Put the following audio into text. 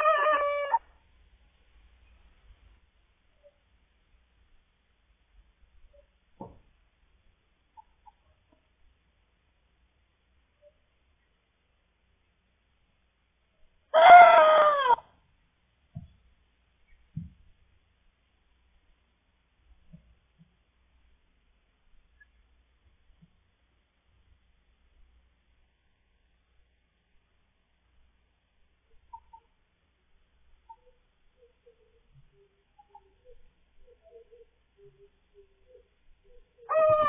Ah! Ah!